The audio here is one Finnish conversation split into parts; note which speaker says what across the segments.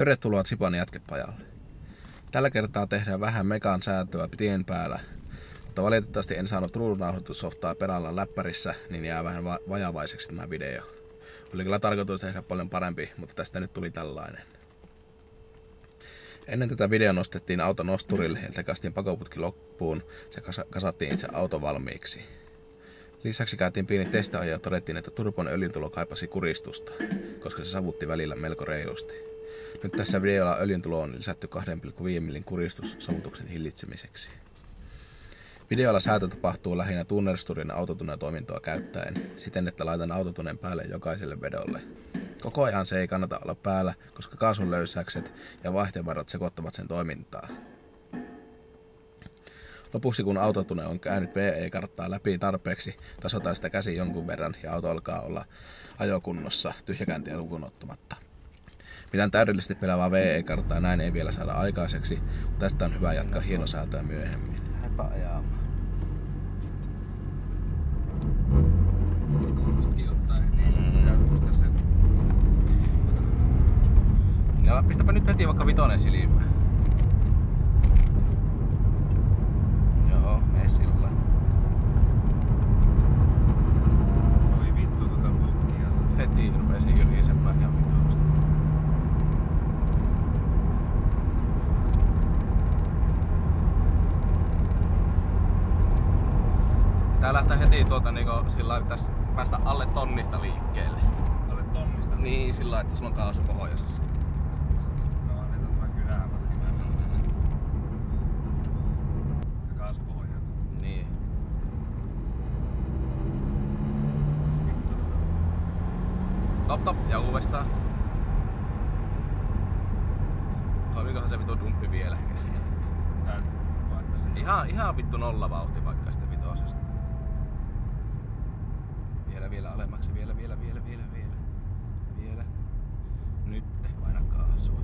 Speaker 1: Tervetuloa Sipan jatkepajalle. Tällä kertaa tehdään vähän mekan säätöä tien päällä, mutta valitettavasti en saanut ruudunauhoitussoftaa peralla läppärissä, niin jää vähän va- vajavaiseksi tämä video. Oli kyllä tarkoitus tehdä paljon parempi, mutta tästä nyt tuli tällainen. Ennen tätä video nostettiin auto nosturille ja tekastiin pakoputki loppuun ja kasattiin itse auto valmiiksi. Lisäksi käytiin pieni testaoja ja todettiin, että turbon öljyntulo kaipasi kuristusta, koska se savutti välillä melko reilusti. Nyt tässä videolla öljyntulo on lisätty 2,5 millin kuristus savutuksen hillitsemiseksi. Videolla säätö tapahtuu lähinnä tunnersturin autotunnetoimintoa käyttäen, siten että laitan autotunnen päälle jokaiselle vedolle. Koko ajan se ei kannata olla päällä, koska kaasun löysäkset ja vaihtevarot sekoittavat sen toimintaa. Lopuksi kun autotune on käynyt VE-karttaa läpi tarpeeksi, tasotaan sitä käsi jonkun verran ja auto alkaa olla ajokunnossa tyhjäkääntiä lukuun ottamatta. Mitään täydellisesti pelaavaa VE-karttaa näin ei vielä saada aikaiseksi, mutta tästä on hyvä jatkaa hienosäätöä myöhemmin. Lähdepä ajaamaan. Ja pistäpä nyt heti vaikka vitonen silmään. Joo, mene sillä.
Speaker 2: Oi vittu tota mukkia.
Speaker 1: Heti rupesi jyrisemään ihan vitosta. Tää lähtee heti tuolta niinku sillä lailla, pitäis päästä alle tonnista liikkeelle.
Speaker 2: Alle tonnista.
Speaker 1: Niin, sillä lailla, että sulla on kaasu pohjassa.
Speaker 2: No annetaan tämä kylää vähän. Ja kaasupohja.
Speaker 1: Niin.
Speaker 2: Vittu.
Speaker 1: Top top ja uudestaan. Olikohan se vitu dumppi vielä? Ihan, ihan vittu nolla vauhti vaikka sitten Vielä, alemmaksi, vielä, vielä, vielä, vielä, vielä. Vielä. Nyt paina kaasua.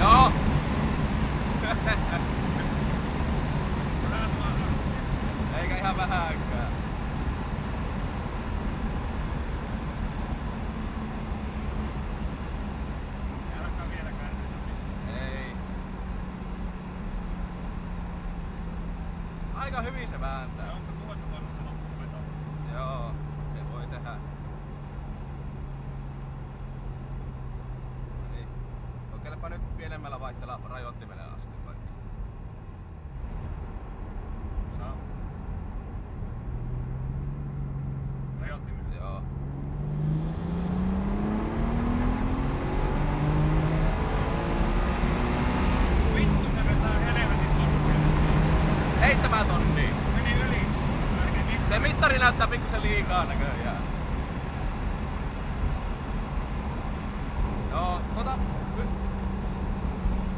Speaker 1: Joo! Eikä ihan vähänkään.
Speaker 2: Ei alkaa vielä kärrytä.
Speaker 1: Ei. Aika hyvin se vääntää.
Speaker 2: onko tuossa tonnissa loppuveto?
Speaker 1: Joo, se voi tehdä. No niin. Kokeilepa nyt pienemmällä vaihteella rajoittimelle asti vaikka.
Speaker 2: Saa. Rajoittimella.
Speaker 1: Joo.
Speaker 2: Vittu se vetää helvetin korkealle.
Speaker 1: Seitsemän tonnia.
Speaker 2: Meni yli. Älkää miksi.
Speaker 1: Se mittari näyttää pikkusen liikaa näköjään. Joo, tota... py-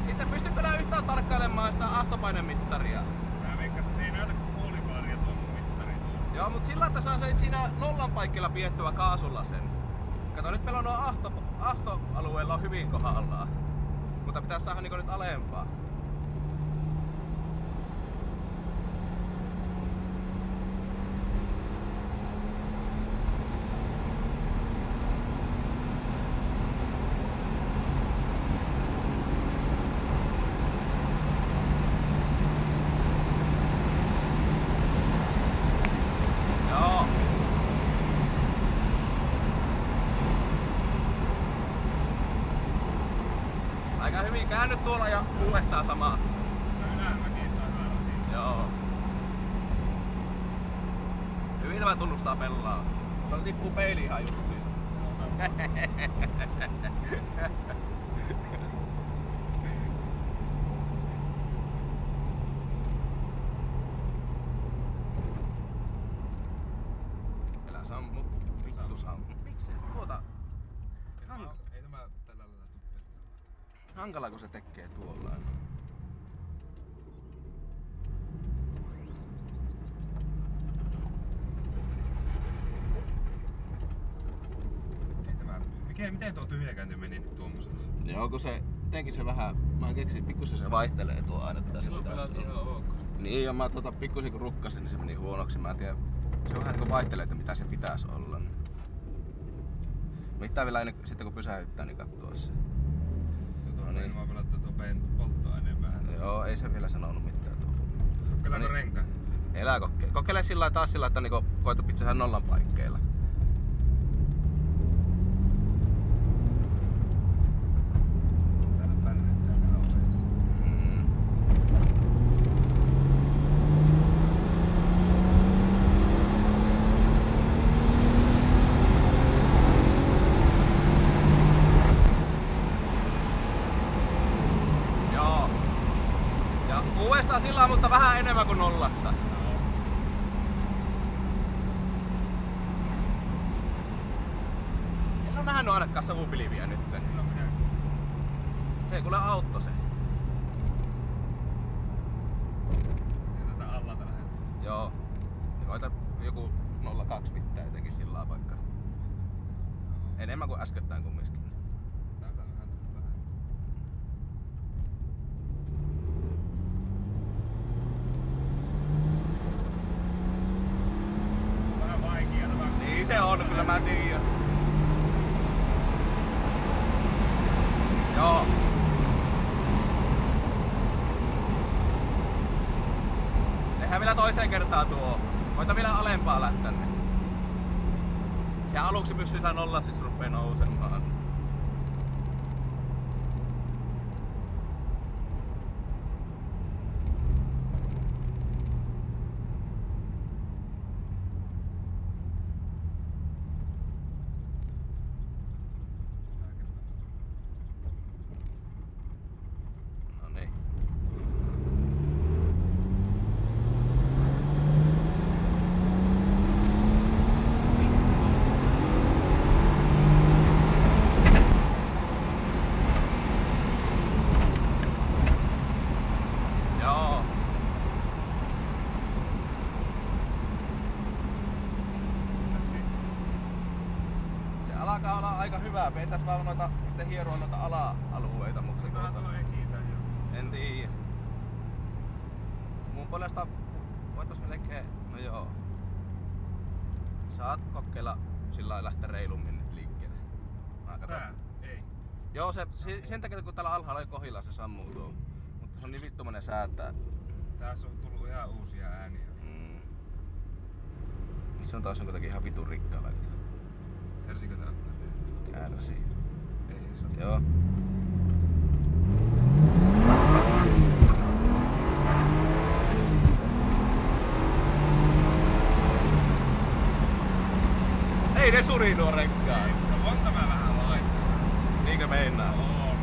Speaker 1: Sitten pystytkö nää yhtään tarkkailemaan sitä ahtopainemmittaria?
Speaker 2: Mä veikkaan, että se ei näytä kuin puolibaaria tuon mittari tuo.
Speaker 1: Joo, mut sillä, että saa se siinä nollan paikkeilla piettyä kaasulla sen. Kato, nyt meillä on ahto, ahtoalueella on hyvin kohdallaan. Mutta pitää saada niinku nyt alempaa. Joo. Aika hyvin käänny tuolla ja uudestaan sama.
Speaker 2: Se on hyvä asia.
Speaker 1: Joo. Hyvin tämä tunnustaa pelaa. Se tippuu peili ihan justiinsa. Älä sammu. Vittu sammu. Miksi tuota... Hank- Hankala kun se tekee tuolla.
Speaker 2: Miten, miten tuo tyhjäkäynti meni nyt tuommoiseksi?
Speaker 1: Joo, kun se jotenkin se vähän, mä keksin, pikkusen se vaihtelee tuo aina tätä se pitää
Speaker 2: ihan ok.
Speaker 1: Niin, ja mä tota, pikkusen kun rukkasin, niin se meni huonoksi. Mä en tiedä, se vähän niinku vaihtelee, että mitä se pitäisi olla. Niin. Mitä vielä ennen, sitten kun pysäyttää, niin katsoa se. Joo, ei se vielä sanonut mitään tuo.
Speaker 2: Kokeillaan
Speaker 1: No niin.
Speaker 2: renkaat.
Speaker 1: Elää kokeile. Kokeile sillä lailla taas sillä lailla, että niinku koita pitää nollan paikkeilla.
Speaker 2: Täällä pärjätään täällä ovessa.
Speaker 1: Mm. Joo. Ja uudestaan sillä lailla, mutta kuin nollassa. En ole nähnyt ainakaan savupilviä nyt. Se ei kuule auto se. Joo. Koita joku 02 pitää jotenkin sillä vaikka. Enemmän kuin äskettäin kumminkin.
Speaker 2: Täältä vähän tuohon vähän. Vähän vaikea tämä.
Speaker 1: Niin se on, kyllä mä tiedän. Joo. Tehdään vielä toiseen kertaan tuo. Koita vielä alempaa lähteä. Niin. Se aluksi pysyy sillä nolla, sit se rupee nousemaan. hyvää. Me ei tässä vaan noita, sitten hieroa noita ala-alueita, mutta se
Speaker 2: tuota...
Speaker 1: En tiedä. Mun puolesta voitais melkein, no joo. Saat kokeilla sillä lailla lähteä reilummin nyt liikkeelle. Mä.
Speaker 2: Tää? Ei.
Speaker 1: Joo, se, sen takia kun täällä alhaalla ei kohilla se sammuutuu. Mutta se on niin vittumainen säätää.
Speaker 2: Tässä on tullut ihan uusia ääniä.
Speaker 1: Mm. Se on taas on kuitenkin ihan vitun rikkaalla.
Speaker 2: Hersikö
Speaker 1: näyttää?
Speaker 2: Ei se.
Speaker 1: Joo. Ei ne suri nuo rekkaat.
Speaker 2: No on tämä vähän laiska.
Speaker 1: Niinkö meinaa?
Speaker 2: On.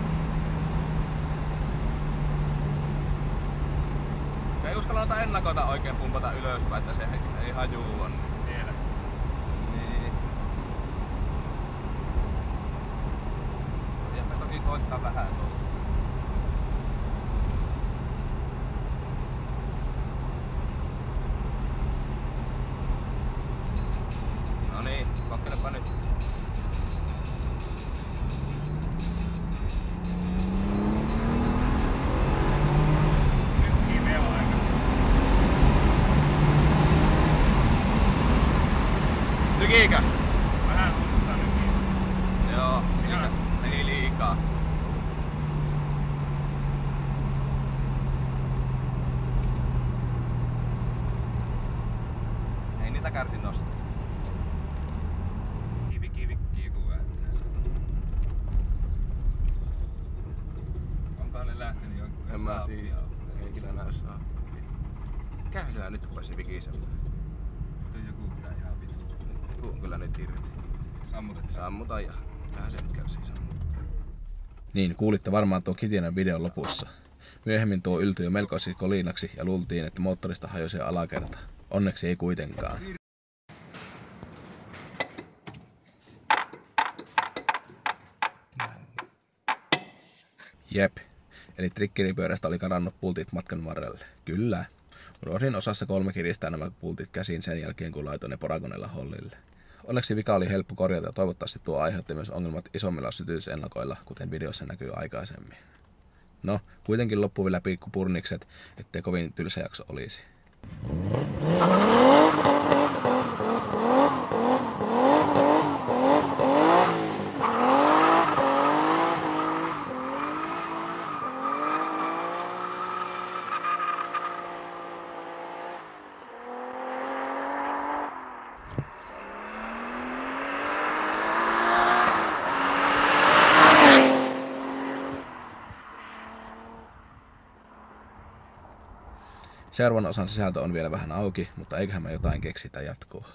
Speaker 1: Ei uskalla ennakoita oikein pumpata ylöspäin, että se ei hajuu on. Koittaa vähän tuosta. No niin, kokeilepa nyt. Tykiikö?
Speaker 2: Vähän tunnustaa nyt kiinni.
Speaker 1: Joo,
Speaker 2: Ihan.
Speaker 1: meni liikaa. Ei niitä kärsi nostaa.
Speaker 2: Kivi, kivi, kiiku vääntää. Onkohan ne lähtenyt jonkun
Speaker 1: En mä tiedä. Ei kyllä näy saa. Mikähän siellä nyt rupesi vikisemään?
Speaker 2: Nyt on joku kyllä ihan vitu.
Speaker 1: Joku on kyllä nyt irti.
Speaker 2: Sammutetaan.
Speaker 1: Sammuta ja vähän se nyt kärsii sammuttaa.
Speaker 3: Niin, kuulitte varmaan tuon kitinen videon lopussa. Myöhemmin tuo yltyi jo melkoisesti kolinaksi ja luultiin, että moottorista hajosi alakerta. Onneksi ei kuitenkaan. Jep. Eli trikkeripyörästä oli karannut pultit matkan varrelle. Kyllä. Unohdin osassa kolme kiristää nämä pultit käsiin sen jälkeen, kun laitoin ne Poragonella hollille. Onneksi vika oli helppo korjata ja toivottavasti tuo aiheutti myös ongelmat isommilla sytytysennakoilla, kuten videossa näkyy aikaisemmin. No, kuitenkin loppui vielä pikkupurnikset, ettei kovin tylsä jakso olisi. Seuraavan osan sisältö on vielä vähän auki, mutta eiköhän me jotain keksitä jatkoa.